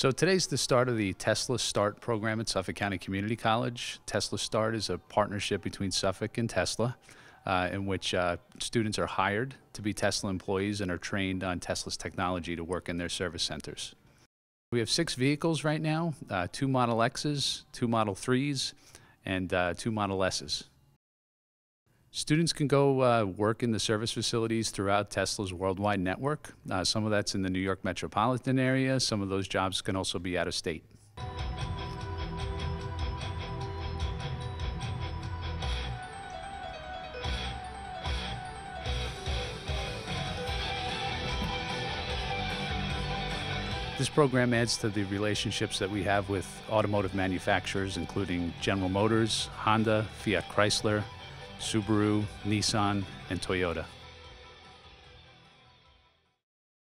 So today's the start of the Tesla Start program at Suffolk County Community College. Tesla Start is a partnership between Suffolk and Tesla uh, in which uh, students are hired to be Tesla employees and are trained on Tesla's technology to work in their service centers. We have six vehicles right now, uh, two Model X's, two Model 3s, and uh, two Model S's. Students can go uh, work in the service facilities throughout Tesla's worldwide network. Uh, some of that's in the New York metropolitan area. Some of those jobs can also be out of state. This program adds to the relationships that we have with automotive manufacturers, including General Motors, Honda, Fiat Chrysler, Subaru, Nissan, and Toyota.